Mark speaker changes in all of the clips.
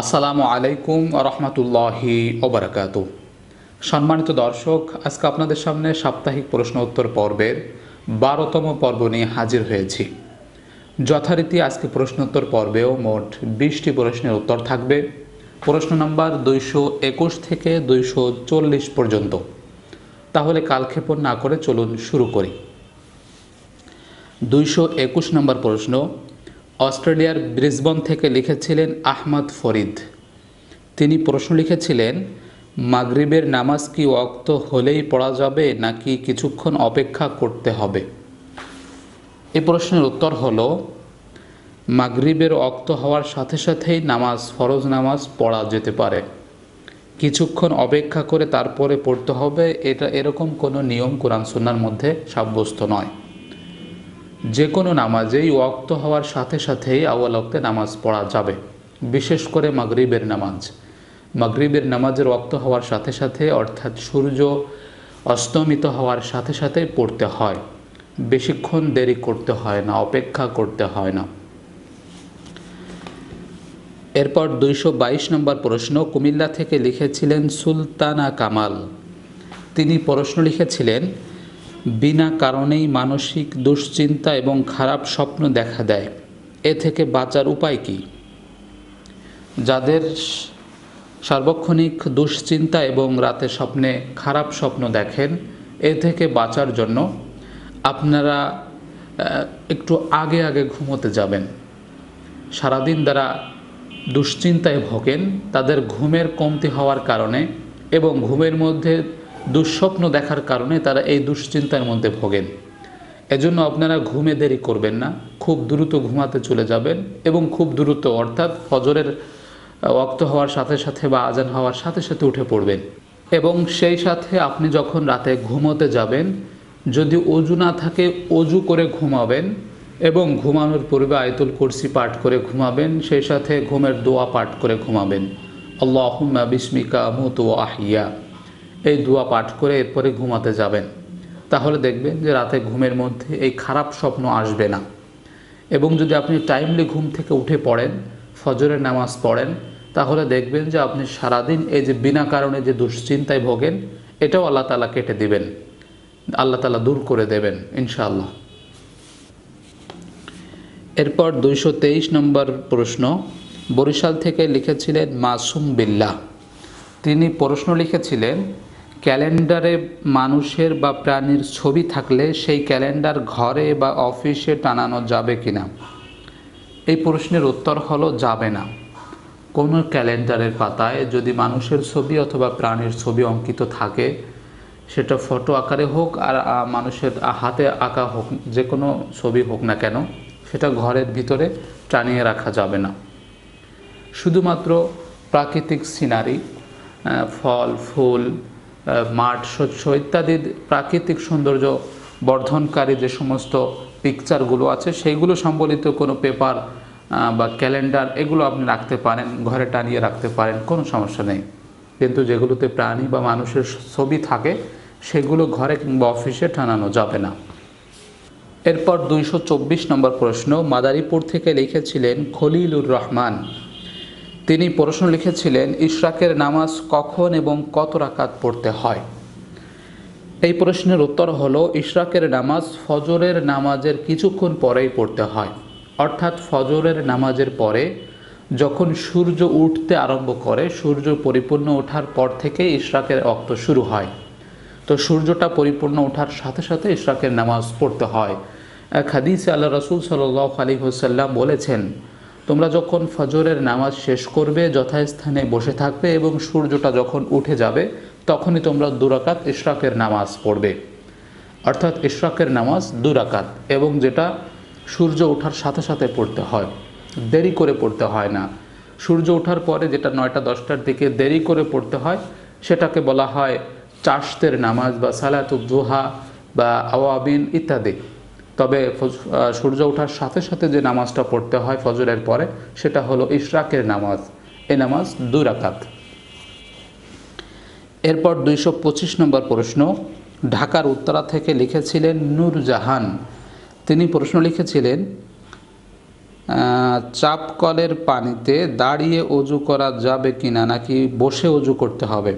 Speaker 1: আসসালামু আলাইকুম রহমতুল্লাহি ওবরাকাত সম্মানিত দর্শক, আজকে আপনাদের সামনে সাপ্তাহিক প্রশ্ন উত্তর পর্বের বারোতম পর্ব নিয়ে হাজির হয়েছি। যথারীতি আজকে প্রশ্নোত্তর পর্বেও মোট বিশটি প্রশ্নের উত্তর থাকবে। প্রশ্ন নাম্বার দুইশো একুশ থেকে দুইশো চল্লিশ পর্যন্ত। তাহলে কালক্ষেপণ না করে চলুন শুরু করি। দুইশো একুশ নম্বর প্রশ্ন অস্ট্রেলিয়ার ব্রিসবন থেকে লিখেছিলেন আহমদ ফরিদ। তিনি প্রশ্ন লিখেছিলেন, মাগরিবের নামাজ কি অক্ত হলেই পড়া যাবে নাকি কিছুক্ষণ অপেক্ষা করতে হবে? এ প্রশ্নের উত্তর হল, মাগরিবের অক্ত হওয়ার সাথে সাথেই নামাজ, ফরজ নামাজ পড়া যেতে পারে। কিছুক্ষণ অপেক্ষা করে তারপরে পড়তে হবে, এটা এরকম কোনো নিয়ম কোরআন সুন্নার মধ্যে সাব্যস্ত নয়। যে কোনো নামাজেই ওয়াক্ত হওয়ার সাথে সাথেই আওয়াল ওক্তে নামাজ পড়া যাবে, বিশেষ করে মাগরিবের নামাজ। মাগরিবের নামাজের ওয়াক্ত হওয়ার সাথে সাথে, অর্থাৎ সূর্য অস্তমিত হওয়ার সাথে সাথে পড়তে হয়। বেশিক্ষণ দেরি করতে হয় না, অপেক্ষা করতে হয় না। এরপর দুইশো বাইশ নম্বর প্রশ্ন, কুমিল্লা থেকে লিখেছিলেন সুলতানা কামাল। তিনি প্রশ্ন লিখেছিলেন বিনা কারণেই মানসিক দুশ্চিন্তা এবং খারাপ স্বপ্ন দেখা দেয়। এ থেকে বাঁচার উপায় কি? যাদের সার্বক্ষণিক দুশ্চিন্তা এবং রাতে স্বপ্নে খারাপ স্বপ্ন দেখেন, এ থেকে বাঁচার জন্য আপনারা একটু আগে আগে ঘুমোতে যাবেন। সারাদিন দ্বারা দুশ্চিন্তায় ভোগেন, তাদের ঘুমের কমতি হওয়ার কারণে এবং ঘুমের মধ্যে দুঃস্বপ্ন দেখার কারণে তারা এই দুশ্চিন্তার মধ্যে ভোগেন। এজন্য আপনারা ঘুমে দেরি করবেন না, খুব দ্রুত ঘুমাতে চলে যাবেন এবং খুব দ্রুত, অর্থাৎ ফজরের অক্ত হওয়ার সাথে সাথে বা আজান হওয়ার সাথে সাথে উঠে পড়বেন। এবং সেই সাথে আপনি যখন রাতে ঘুমোতে যাবেন, যদি অজু না থাকে, অজু করে ঘুমাবেন এবং ঘুমানোর পূর্বে আয়তুল কুরসি পাঠ করে ঘুমাবেন, সেই সাথে ঘুমের দোয়া পাঠ করে ঘুমাবেন। আল্লাহুম্মা বিস্মিকা মুত আহিয়া এই দোয়া পাঠ করে এরপরে ঘুমাতে যাবেন। তাহলে দেখবেন যে রাতে ঘুমের মধ্যে এই খারাপ স্বপ্ন আসবে না। এবং যদি আপনি টাইমলি ঘুম থেকে উঠে পড়েন, ফজরের নামাজ পড়েন, তাহলে দেখবেন যে আপনি সারাদিন এই যে বিনা কারণে যে দুশ্চিন্তায় ভোগেন, এটাও আল্লাহ তালা কেটে দিবেন। আল্লাহ তালা দূর করে দেবেন, ইনশাআল্লাহ। এরপর দুইশো তেইশ নম্বর প্রশ্ন। বরিশাল থেকে লিখেছিলেন মাসুম বিল্লাহ। তিনি প্রশ্ন লিখেছিলেন ক্যালেন্ডারে মানুষের বা প্রাণীর ছবি থাকলে সেই ক্যালেন্ডার ঘরে বা অফিসে টানানো যাবে কি না এই প্রশ্নের উত্তর হলো যাবে না। কোনো ক্যালেন্ডারের পাতায় যদি মানুষের ছবি অথবা প্রাণীর ছবি অঙ্কিত থাকে, সেটা ফটো আকারে হোক আর মানুষের হাতে আঁকা হোক, যে কোনো ছবি হোক না কেন, সেটা ঘরের ভিতরে টানিয়ে রাখা যাবে না। শুধুমাত্র প্রাকৃতিক সিনারি ফল, ফুল মাঠ শস্য ইত্যাদি প্রাকৃতিক সৌন্দর্য বর্ধনকারী যে সমস্ত পিকচারগুলো আছে, সেইগুলো সম্বলিত কোনো পেপার বা ক্যালেন্ডার এগুলো আপনি রাখতে পারেন, ঘরে টানিয়ে রাখতে পারেন, কোনো সমস্যা নেই। কিন্তু যেগুলোতে প্রাণী বা মানুষের ছবি থাকে, সেগুলো ঘরে কিংবা অফিসে টানানো যাবে না। এরপর দুইশো চব্বিশ নম্বর প্রশ্ন, মাদারীপুর থেকে লিখেছিলেন খলিলুর রহমান তিনি প্রশ্ন লিখেছিলেন, ইশরাকের নামাজ কখন এবং কত রাকাত পড়তে হয়? এই প্রশ্নের উত্তর হলো, ইশরাকের নামাজ ফজরের নামাজের কিছুক্ষণ পরেই পড়তে হয়। অর্থাৎ ফজরের নামাজের পরে যখন সূর্য উঠতে আরম্ভ করে, সূর্য পরিপূর্ণ ওঠার পর থেকে ইশরাকের অক্ত শুরু হয়। তো সূর্যটা পরিপূর্ণ ওঠার সাথে সাথে ইশরাকের নামাজ পড়তে হয়। এক খাদিস আল্লাহ রসুল সাল্লাহ আলী হোসাল্লাম বলেছেন তোমরা যখন ফজরের নামাজ শেষ করবে, যথাস্থানে বসে থাকবে এবং সূর্যটা যখন উঠে যাবে, তখনই তোমরা দুরাকাত ইশরাকের নামাজ পড়বে। অর্থাৎ ইশরাকের নামাজ দুরাকাত এবং যেটা সূর্য ওঠার সাথে সাথে পড়তে হয়, দেরি করে পড়তে হয় না। সূর্য ওঠার পরে যেটা নয়টা, দশটার দিকে দেরি করে পড়তে হয়, সেটাকে বলা হয় চাষতের নামাজ বা সালাতুদ্দোহা বা আওয়াবিন ইত্যাদি। তবে সূর্য ওঠার সাথে সাথে যে নামাজটা পড়তে হয় ফজরের পরে, সেটা হলো ইশরাকের নামাজ। এ নামাজ দুই রাকাত। এরপর দুইশো পঁচিশ নম্বর প্রশ্ন, ঢাকার উত্তরা থেকে লিখেছিলেন নূর জাহান তিনি প্রশ্ন লিখেছিলেন চাপ কলের পানিতে দাঁড়িয়ে অজু করা যাবে কিনা নাকি বসে অজু করতে হবে?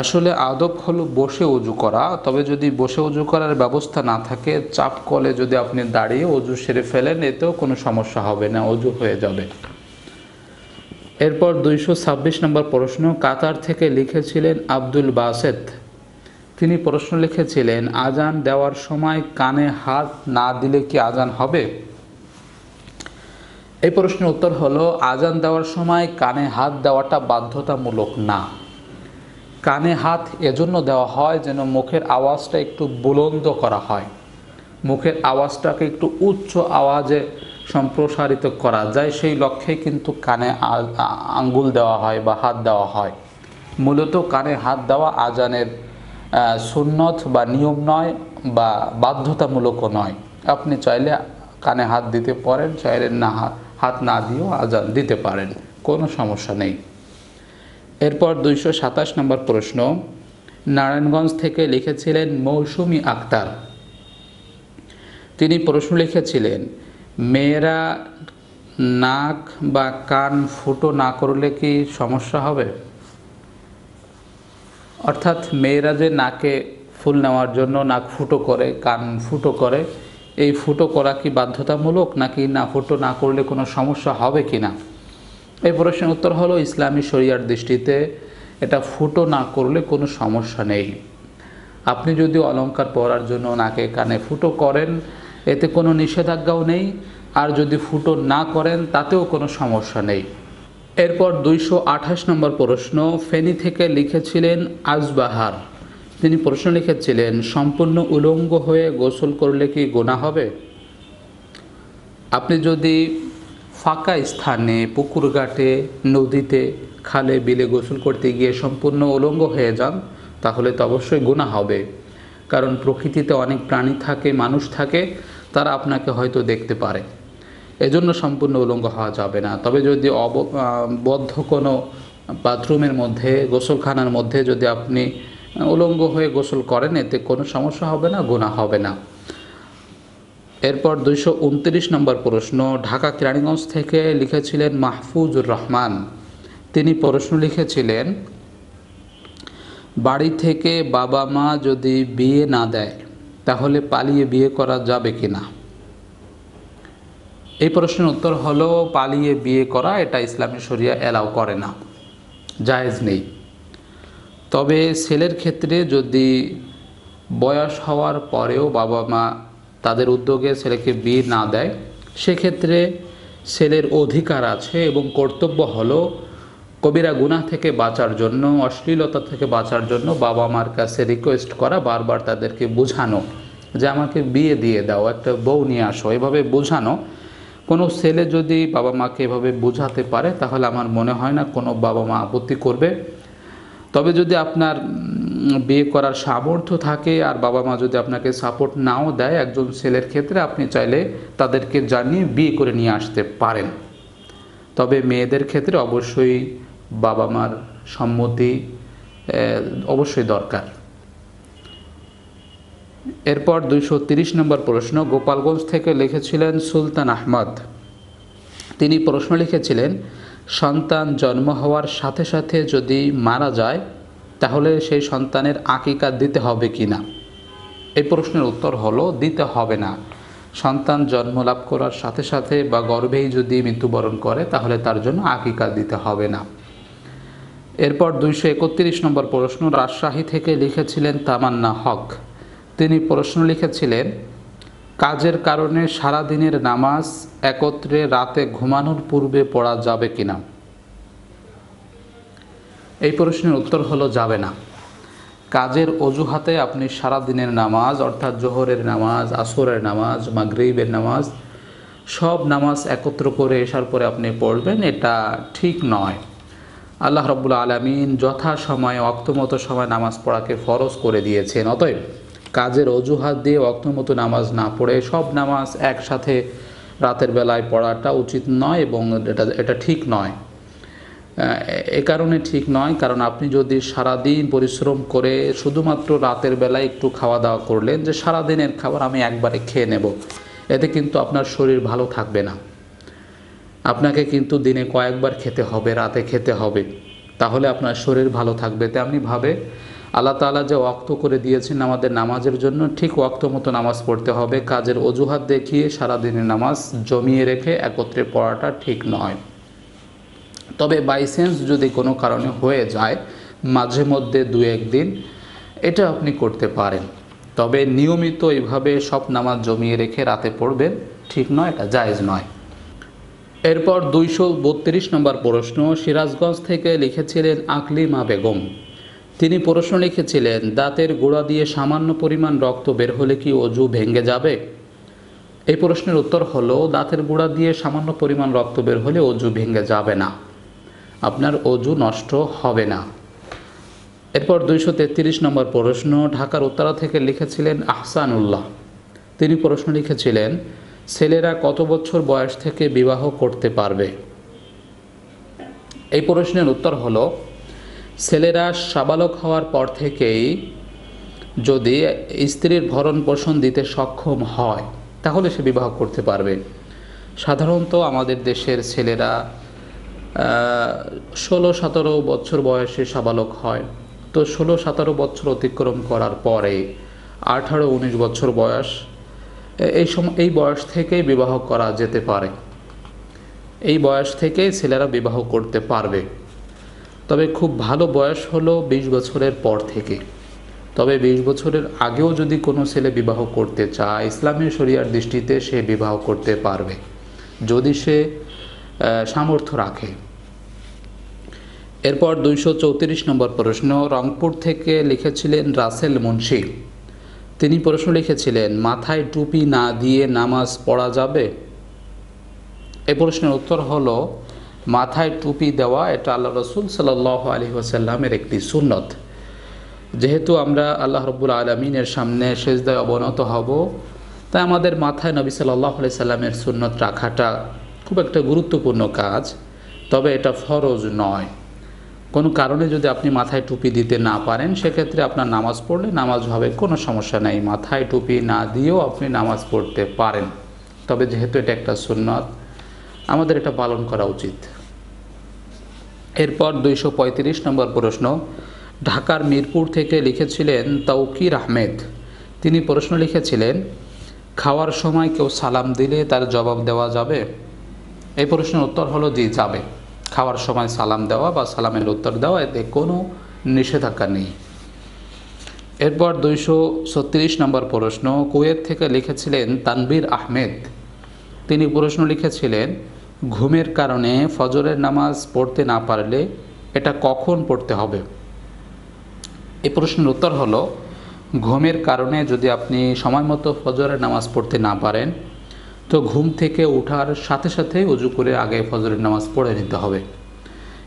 Speaker 1: আসলে আদব হলো বসে অজু করা। তবে যদি বসে অজু করার ব্যবস্থা না থাকে, চাপ কলে যদি আপনি দাঁড়িয়ে অজু সেরে ফেলেন, এতেও কোনো সমস্যা হবে না অজু হয়ে যাবে। এরপর দুইশো ছাব্বিশ নম্বর প্রশ্ন, কাতার থেকে লিখেছিলেন আব্দুল বাসেত তিনি প্রশ্ন লিখেছিলেন, আজান দেওয়ার সময় কানে হাত না দিলে কি আজান হবে? এই প্রশ্নের উত্তর হলো, আজান দেওয়ার সময় কানে হাত দেওয়াটা বাধ্যতামূলক না। কানে হাত এজন্য দেওয়া হয় যেন মুখের আওয়াজটা একটু বুলন্দ করা হয়। মুখের আওয়াজটাকে একটু উচ্চ আওয়াজে সম্প্রসারিত করা যায়, সেই লক্ষ্যে কিন্তু কানে আঙ্গুল দেওয়া হয় বা হাত দেওয়া হয়। মূলত কানে হাত দেওয়া আজানের সুন্নত বা নিয়ম নয় বা বাধ্যতামূলকও নয়। আপনি চাইলে কানে হাত দিতে পারেন, চাইলে না, হাত না দিয়েও আজান দিতে পারেন, কোনো সমস্যা নেই। এরপর দুইশো সাতাশ নম্বর প্রশ্ন, নারায়ণগঞ্জ থেকে লিখেছিলেন মৌসুমি আক্তার। তিনি প্রশ্ন লিখেছিলেন, মেয়েরা নাক বা কান ফুটো না করলে কি সমস্যা হবে? অর্থাৎ মেয়েরা যে নাকে ফুল নেওয়ার জন্য নাক ফুটো করে, কান ফুটো করে, এই ফুটো করা কি বাধ্যতামূলক নাকি না ফুটো না করলে কোনো সমস্যা হবে কি না এই প্রশ্নের উত্তর হলো, ইসলামী শরিয়ার দৃষ্টিতে এটা ফুটো না করলে কোনো সমস্যা নেই। আপনি যদি অলংকার পরার জন্য নাকে কানে ফুটো করেন, এতে কোনো নিষেধাজ্ঞাও নেই। আর যদি ফুটো না করেন, তাতেও কোনো সমস্যা নেই। এরপর দুইশো আঠাশ নম্বর প্রশ্ন, ফেনী থেকে লিখেছিলেন আজবাহার। তিনি প্রশ্ন লিখেছিলেন, সম্পূর্ণ উলঙ্গ হয়ে গোসল করলে কি গোনা হবে? আপনি যদি ফাঁকা স্থানে, পুকুর ঘাটে, নদীতে খালে বিলে গোসল করতে গিয়ে সম্পূর্ণ উলঙ্গ হয়ে যান, তাহলে তো অবশ্যই গুণা হবে। কারণ প্রকৃতিতে অনেক প্রাণী থাকে, মানুষ থাকে, তারা আপনাকে হয়তো দেখতে পারে। এজন্য সম্পূর্ণ উলঙ্গ হওয়া যাবে না। তবে যদি অব বদ্ধ কোনো বাথরুমের মধ্যে, গোসলখানার মধ্যে যদি আপনি উলঙ্গ হয়ে গোসল করেন, এতে কোনো সমস্যা হবে না গুণা হবে না। এরপর দুইশো উনত্রিশ নম্বর প্রশ্ন, ঢাকা কেরানীগঞ্জ থেকে লিখেছিলেন মাহফুজুর রহমান। তিনি প্রশ্ন লিখেছিলেন, বাড়ি থেকে বাবা মা যদি বিয়ে না দেয়, তাহলে পালিয়ে বিয়ে করা যাবে কি না? এই প্রশ্নের উত্তর হলো, পালিয়ে বিয়ে করা এটা ইসলামী শরিয়া অ্যালাউ করে না। জায়েজ নেই। তবে ছেলের ক্ষেত্রে যদি বয়স হওয়ার পরেও বাবা মা তাদের উদ্যোগে ছেলেকে বিয়ে না দেয়। সেক্ষেত্রে ছেলের অধিকার আছে এবং কর্তব্য হলো কবিরা গুনাহ থেকে বাঁচার জন্য, অশ্লীলতা থেকে বাঁচার জন্য বাবা মার কাছে রিকোয়েস্ট করা, বারবার তাদেরকে বোঝানো, যে আমাকে বিয়ে দিয়ে দাও, একটা বউ নিয়ে আসো, এভাবে বোঝানো। কোনো ছেলে যদি বাবা মাকে এভাবে বোঝাতে পারে, তাহলে আমার মনে হয় না কোনো বাবা মা আপত্তি করবে। তবে যদি আপনার বিয়ে করার সামর্থ্য থাকে আর বাবা মা যদি আপনাকে সাপোর্ট নাও দেয় একজন ছেলের ক্ষেত্রে, আপনি চাইলে তাদেরকে জানিয়ে বিয়ে করে নিয়ে আসতে পারেন। তবে মেয়েদের ক্ষেত্রে অবশ্যই বাবা মার সম্মতি অবশ্যই দরকার। এরপর দুইশো তিরিশ নম্বর প্রশ্ন, গোপালগঞ্জ থেকে লিখেছিলেন সুলতান আহমদ। তিনি প্রশ্ন লিখেছিলেন, সন্তান জন্ম হওয়ার সাথে সাথে যদি মারা যায় তাহলে সেই সন্তানের আকিকা দিতে হবে কি না? এই প্রশ্নের উত্তর হলো, দিতে হবে না। সন্তান জন্ম লাভ করার সাথে সাথে বা গর্ভেই যদি মৃত্যুবরণ করে, তাহলে তার জন্য আকিকা দিতে হবে না। এরপর দুইশো একত্রিশ নম্বর প্রশ্ন, রাজশাহী থেকে লিখেছিলেন তামান্না হক। তিনি প্রশ্ন লিখেছিলেন, কাজের কারণে সারা দিনের নামাজ একত্রে রাতে ঘুমানোর পূর্বে পড়া যাবে কিনা? এই প্রশ্নের উত্তর হলো, যাবে না। কাজের অজুহাতে আপনি সারা দিনের নামাজ, অর্থাৎ জোহরের নামাজ, আসরের নামাজ, মাগরিবের নামাজ, সব নামাজ একত্র করে এসার পরে আপনি পড়বেন, এটা ঠিক নয়। আল্লাহ রব্বুল আলমিন যথা সময়ে অক্তমতো সময় নামাজ পড়াকে ফরজ করে দিয়েছেন। অতএব কাজের অজুহাত দিয়ে অক্তমতো নামাজ না পড়ে সব নামাজ একসাথে রাতের বেলায় পড়াটা উচিত নয় এবং এটা এটা ঠিক নয়। এ কারণে ঠিক নয়, কারণ আপনি যদি সারাদিন পরিশ্রম করে শুধুমাত্র রাতের বেলায় একটু খাওয়া দাওয়া করলেন যে সারাদিনের খাবার আমি একবারে খেয়ে নেব, এতে কিন্তু আপনার শরীর ভালো থাকবে না। আপনাকে কিন্তু দিনে কয়েকবার খেতে হবে, রাতে খেতে হবে, তাহলে আপনার শরীর ভালো থাকবে। তেমনিভাবে আল্লাহ তালা যে ওয়াক্ত করে দিয়েছেন আমাদের নামাজের জন্য, ঠিক ওয়াক্ত মতো নামাজ পড়তে হবে। কাজের অজুহাত দেখিয়ে সারাদিনের নামাজ জমিয়ে রেখে একত্রে পড়াটা ঠিক নয়। তবে বাইসেন্স যদি কোনো কারণে হয়ে যায়, মাঝে মধ্যে দু একদিন এটা আপনি করতে পারেন। তবে নিয়মিত এইভাবে সব নামাজ জমিয়ে রেখে রাতে পড়বেন, ঠিক নয়, এটা জায়েজ নয়। এরপর দুইশো বত্রিশ নম্বর প্রশ্ন, সিরাজগঞ্জ থেকে লিখেছিলেন আকলিমা বেগম। তিনি প্রশ্ন লিখেছিলেন, দাঁতের গোড়া দিয়ে সামান্য পরিমাণ রক্ত বের হলে কি অজু ভেঙে যাবে? এই প্রশ্নের উত্তর হলো, দাঁতের গোড়া দিয়ে সামান্য পরিমাণ রক্ত বের হলে অজু ভেঙে যাবে না। আপনার অজু নষ্ট হবে না। এরপর দুইশো তেত্রিশ নম্বর প্রশ্ন, ঢাকার উত্তরা থেকে লিখেছিলেন আহসানুল্লাহ। তিনি প্রশ্ন লিখেছিলেন, ছেলেরা কত বছর বয়স থেকে বিবাহ করতে পারবে? এই প্রশ্নের উত্তর হল, ছেলেরা সাবালক হওয়ার পর থেকেই যদি স্ত্রীর ভরণ পোষণ দিতে সক্ষম হয়, তাহলে সে বিবাহ করতে পারবে। সাধারণত আমাদের দেশের ছেলেরা ষোলো সতেরো বছর বয়সে সাবালক হয়। তো ষোলো সতেরো বছর অতিক্রম করার পরে আঠারো উনিশ বছর বয়স এই সময় এই বয়স থেকেই বিবাহ করা যেতে পারে। এই বয়স থেকেই ছেলেরা বিবাহ করতে পারবে। তবে খুব ভালো বয়স হলো বিশ বছরের পর থেকে। তবে বিশ বছরের আগেও যদি কোনো ছেলে বিবাহ করতে চায়, ইসলামী শরিয়ার দৃষ্টিতে সে বিবাহ করতে পারবে। যদি সে সামর্থ্য রাখে। এরপর দুইশো চৌত্রিশ নম্বর প্রশ্ন, রংপুর থেকে লিখেছিলেন রাসেল মুন্সি। তিনি প্রশ্ন লিখেছিলেন, মাথায় টুপি না দিয়ে নামাজ পড়া যাবে? এ প্রশ্নের উত্তর হলো, মাথায় টুপি দেওয়া এটা আল্লাহ রসুল সাল্লাহ আলী ওসাল্লামের একটি সুন্নত। যেহেতু আমরা আল্লাহ রব্বুল আলমিনের সামনে সেজদায় অবনত হব, তাই আমাদের মাথায় নবী সাল্লাহ আলি সাল্লামের সুন্নত রাখাটা খুব একটা গুরুত্বপূর্ণ কাজ, তবে এটা ফরজ নয়। কোনো কারণে যদি আপনি মাথায় টুপি দিতে না পারেন, সেক্ষেত্রে আপনার নামাজ পড়লে নামাজ হবে, কোনো সমস্যা নেই। মাথায় টুপি না দিয়েও আপনি নামাজ পড়তে পারেন। তবে যেহেতু এটা একটা সুন্নত, আমাদের এটা পালন করা উচিত। এরপর দুইশো পঁয়ত্রিশ নম্বর প্রশ্ন, ঢাকার মিরপুর থেকে লিখেছিলেন তৌকির আহমেদ। তিনি প্রশ্ন লিখেছিলেন, খাওয়ার সময় কেউ সালাম দিলে তার জবাব দেওয়া যাবে? এই প্রশ্নের উত্তর হলো জি যাবে। খাওয়ার সময় সালাম দেওয়া বা সালামের উত্তর দেওয়া এতে কোনো নিষেধাজ্ঞা নেই। এরপর দুইশো ছত্রিশ নম্বর প্রশ্ন, কুয়েত থেকে লিখেছিলেন তানবীর আহমেদ। তিনি প্রশ্ন লিখেছিলেন, ঘুমের কারণে ফজরের নামাজ পড়তে না পারলে এটা কখন পড়তে হবে? এই প্রশ্নের উত্তর হলো, ঘুমের কারণে যদি আপনি সময় মতো ফজরের নামাজ পড়তে না পারেন তো ঘুম থেকে ওঠার সাথে সাথে উজু করে আগে ফজরের নামাজ পড়ে নিতে হবে।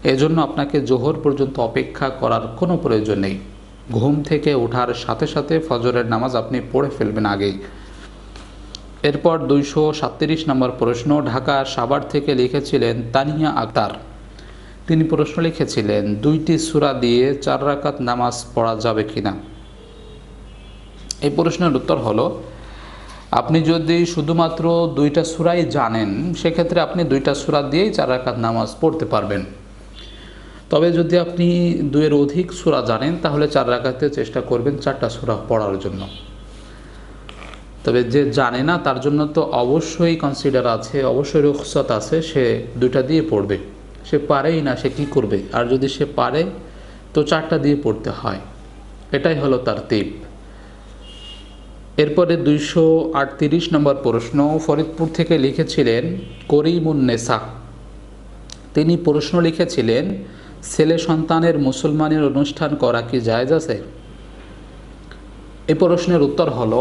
Speaker 1: এজন্য আপনাকে জোহর পর্যন্ত অপেক্ষা করার কোনো প্রয়োজন নেই। ঘুম থেকে ওঠার সাথে সাথে ফজরের নামাজ আপনি পড়ে ফেলবেন আগেই এরপর দুইশো সাতত্রিশ নম্বর প্রশ্ন ঢাকা সাবার থেকে লিখেছিলেন তানিয়া আক্তার। তিনি প্রশ্ন লিখেছিলেন, দুইটি সুরা দিয়ে চার রাকাত নামাজ পড়া যাবে কিনা? এই প্রশ্নের উত্তর হলো আপনি যদি শুধুমাত্র দুইটা সুরাই জানেন, সেক্ষেত্রে আপনি দুইটা সুরা দিয়েই চার রাকাত নামাজ পড়তে পারবেন। তবে যদি আপনি দুয়ের অধিক সুরা জানেন, তাহলে চার রাকাতে চেষ্টা করবেন চারটা সুরা পড়ার জন্য। তবে যে জানে না, তার জন্য তো অবশ্যই কনসিডার আছে, অবশ্যই রুখসত আছে, সে দুইটা দিয়ে পড়বে। সে পারেই না, সে কি করবে? আর যদি সে পারে, তো চারটা দিয়ে পড়তে হয়। এটাই হলো তার তিপ। এরপরে দুইশো আটত্রিশ নম্বর প্রশ্ন, ফরিদপুর থেকে লিখেছিলেন করিমুন্নেসা তিনি প্রশ্ন লিখেছিলেন, ছেলে সন্তানের মুসলমানের অনুষ্ঠান করা কি জায়জ আছে? এ প্রশ্নের উত্তর হল,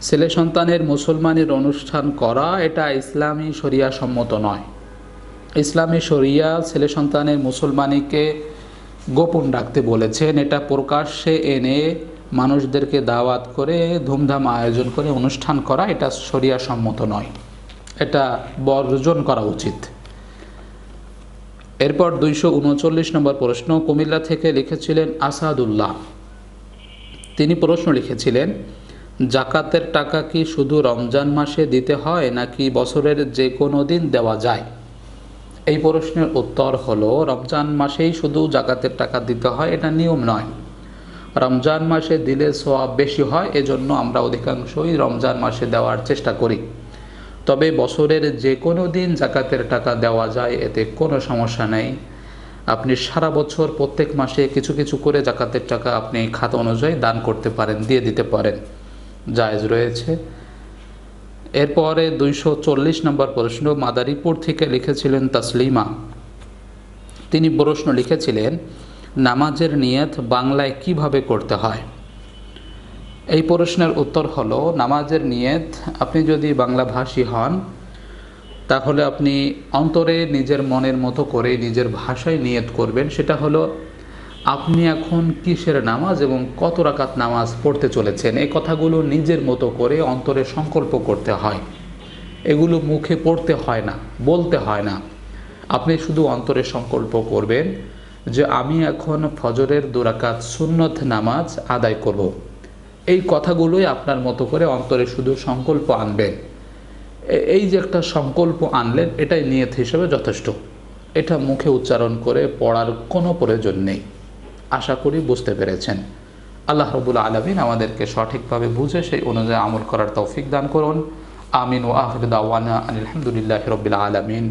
Speaker 1: ছেলে সন্তানের মুসলমানের অনুষ্ঠান করা এটা ইসলামী শরিয়া সম্মত নয়। ইসলামী শরিয়া ছেলে সন্তানের মুসলমানিকে গোপন রাখতে বলেছেন, এটা প্রকাশ্যে এনে মানুষদেরকে দাওয়াত করে, ধুমধাম আয়োজন করে, অনুষ্ঠান করা, এটা শরিয়া সম্মত নয়। এটা বর্জন করা উচিত। এরপর দুইশো উনচল্লিশ নম্বর প্রশ্ন, কুমিল্লা থেকে লিখেছিলেন আসাদুল্লাহ। তিনি প্রশ্ন লিখেছিলেন, জাকাতের টাকা কি শুধু রমজান মাসে দিতে হয় নাকি বছরের যে কোনো দিন দেওয়া যায়? এই প্রশ্নের উত্তর হলো, রমজান মাসেই শুধু জাকাতের টাকা দিতে হয়, এটা নিয়ম নয়। রমজান মাসে দিলে সোয়াব বেশি হয়, এজন্য আমরা অধিকাংশই রমজান মাসে দেওয়ার চেষ্টা করি। তবে বছরের যে কোনো দিন জাকাতের টাকা দেওয়া যায়, এতে কোনো সমস্যা নেই। আপনি সারা বছর প্রত্যেক মাসে কিছু কিছু করে জাকাতের টাকা আপনি খাতা অনুযায়ী দান করতে পারেন, দিয়ে দিতে পারেন। জায়েজ রয়েছে। এরপরে দুইশো চল্লিশ নম্বর প্রশ্ন, মাদারীপুর থেকে লিখেছিলেন তাসলিমা। তিনি প্রশ্ন লিখেছিলেন নামাজের নিয়ত বাংলায় কীভাবে করতে হয়? এই প্রশ্নের উত্তর হলো, নামাজের নিয়ত, আপনি যদি বাংলা ভাষী হন, তাহলে আপনি অন্তরে নিজের মনের মতো করে নিজের ভাষায় নিয়ত করবেন। সেটা হলো, আপনি এখন কিসের নামাজ এবং কত রাকাত নামাজ পড়তে চলেছেন? এই কথাগুলো নিজের মতো করে অন্তরে সংকল্প করতে হয়। এগুলো মুখে পড়তে হয় না, বলতে হয় না। আপনি শুধু অন্তরে সংকল্প করবেন। যে আমি এখন ফজরের দুরাকাত সুন্নত নামাজ আদায় করব। এই কথাগুলোই আপনার মতো করে অন্তরে শুধু সংকল্প আনবেন এই যে একটা সংকল্প আনলেন, এটাই নিয়ত হিসেবে যথেষ্ট। এটা মুখে উচ্চারণ করে পড়ার কোনো প্রয়োজন নেই। আশা করি বুঝতে পেরেছেন। আল্লাহ রবুল আলমিন আমাদেরকে সঠিকভাবে বুঝে সেই অনুযায়ী আমল করার তৌফিক দান করুন। আমিন ও আহমদ দাওয়ানা আলহামদুলিল্লাহ রবিল আলমিন।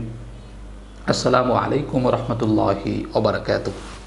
Speaker 1: আসসালামু আলাইকুম রহমতুল্লাহি ওবরাকাতুহ